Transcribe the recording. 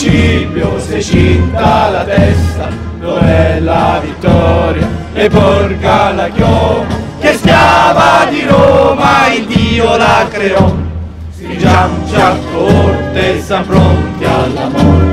Se cinta la testa, non è la vittoria? E porca la chioma, che schiava di Roma, il Dio la creò. Stringiamoci a corte, siamo pronti alla morte,